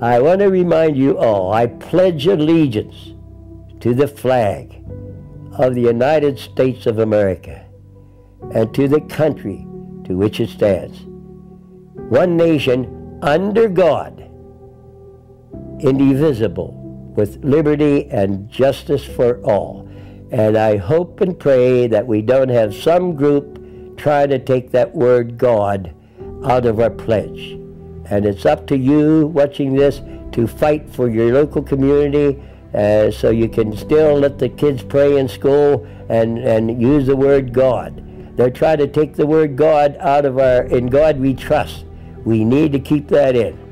I want to remind you all I pledge allegiance to the flag of the United States of America and to the country to which it stands. One nation under God, indivisible, with liberty and justice for all. And I hope and pray that we don't have some group try to take that word God out of our pledge. And it's up to you watching this to fight for your local community uh, so you can still let the kids pray in school and, and use the word God. They're trying to take the word God out of our, in God we trust. We need to keep that in.